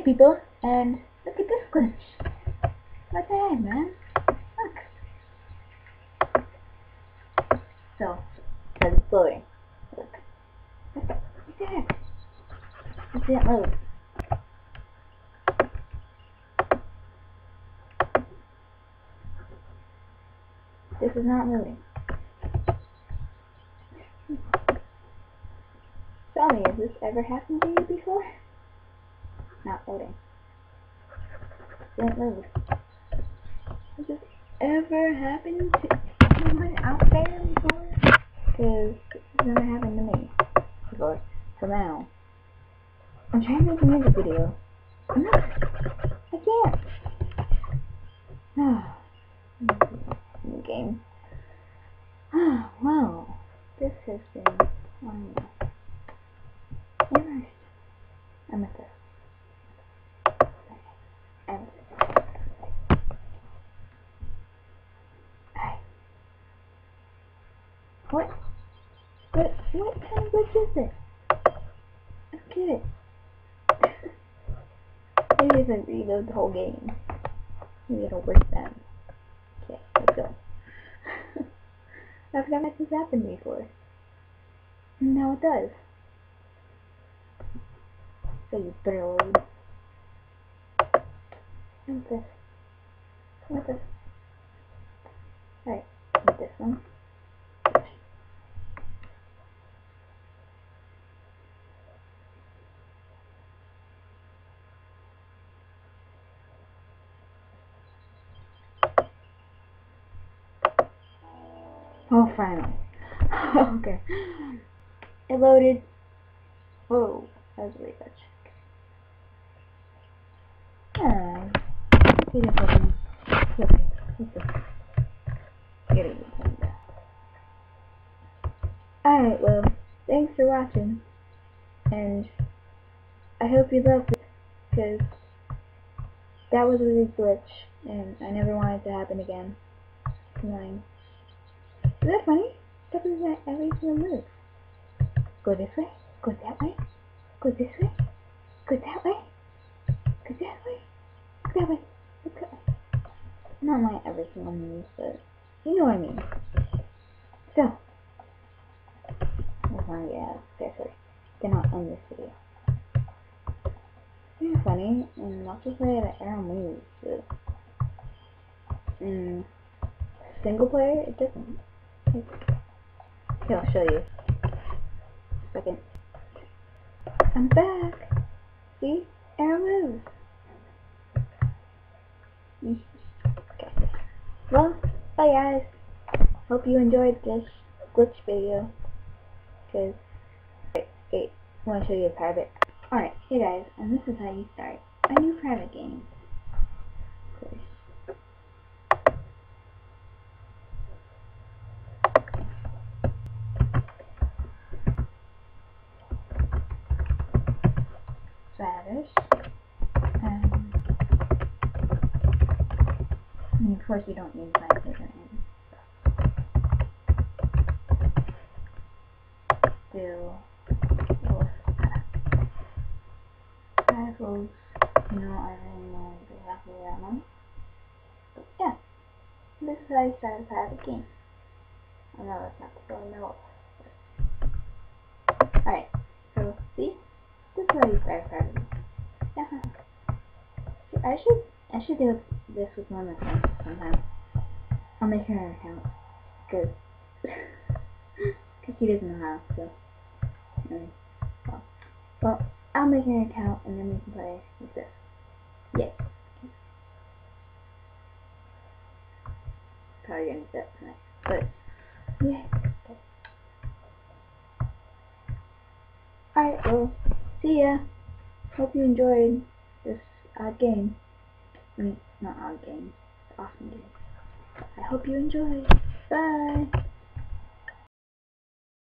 Hey people, and look at this glitch. What the heck, man? Look. So, it's loading. Look. What the, heck? It didn't load. This is not moving. Tell me, has this ever happened to you before? Not loading. Didn't load. Has this ever happened to anyone out there before? Because it's never happened to me before. So now, I'm trying to make a music video. I'm not. I can't. Ah. New game. Ah, well, this has been. Don't. Interesting. I'm at this. I'm at this. Alright. What? What? What kind of glitch is this? Let's get it. Maybe if I reload the whole game, maybe it'll work then. Okay, let's go. I've never had this happen before. Now it does. So you better load. This? What's this? Alright, this one. Oh, finally. okay. It loaded. Whoa, that was really good. Ah, okay. Okay. Get it. Alright, well, thanks for watching. And I hope you loved it, because that was a really glitch, and I never want it to happen again. It's Is that funny? That was that every single move. Go this way, go that way, go this way, go that way, go that way, go that way, that way. Not my every single move, but you know what I mean. So, oh that's why, yeah, seriously, cannot end this video. It's funny, and not just way the arrow moves, but in single player, it doesn't. Here, I'll show you. Second. I'm back. See? Arrow moves. Okay. Well, bye guys. Hope you enjoyed this glitch video. Cause, wait, wait, I want to show you a private. Alright, hey guys, and this is how you start a new private game. Of course. Course you don't need my username. Do rifles, you I don't know exactly where I'm on. But yeah, this is how you start a private game. I know that's not the really. Alright, so see? This is how you start game. Yeah. I should I should do this with one of my friends sometime. I'll make her an account. Cause, cause he doesn't how, so. Mm, well, I'll make her an account and then we can play with this. Yay. Probably gonna do that tonight. But, yeah. Alright, well, see ya. Hope you enjoyed this odd game. I mean, not odd game. Game. I hope you enjoyed. Bye.